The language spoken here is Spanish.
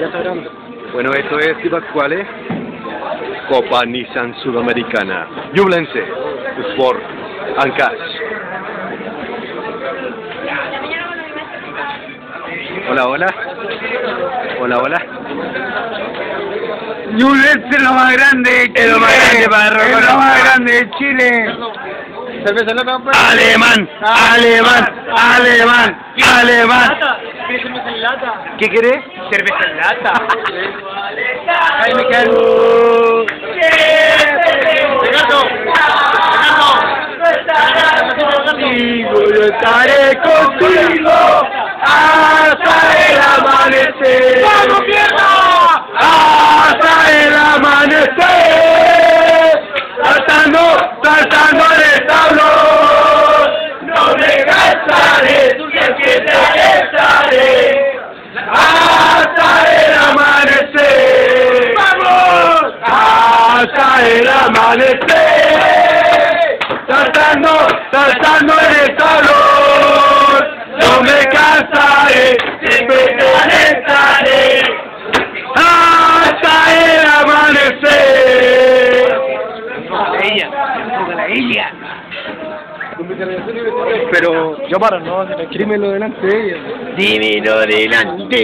Ya sabrán. Bueno, esto es Pascuales, Copa Nissan Sudamericana. Júblense, Sport and Cash. Hola, hola. Hola, hola. Ñublense es lo más grande de Chile. Es lo más grande para Es lo más grande de Chile. Alemán, alemán, alemán, alemán. ¿Quieres cerveza en lata? ¿Qué querés? Cerveza en lata. Ahí me Contigo yo estaré contigo Hasta el amanecer. Saltando, saltando en el tablón. No me cansaré, siempre estaré. Hasta el amanecer. Ella, la ella. Pero Yo paro, no, escrímelo delante de ella. dímelo delante.